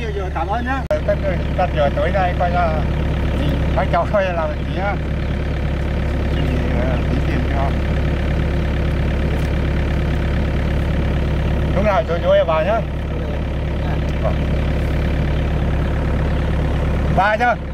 bà xong cảm ơn nhá. Tất tất giờ tới đây coi là thì các cháu coi là làm gì á thì ờ, tí tiền cho. Lúc nào rồi rồi bà nhá. Ba chưa?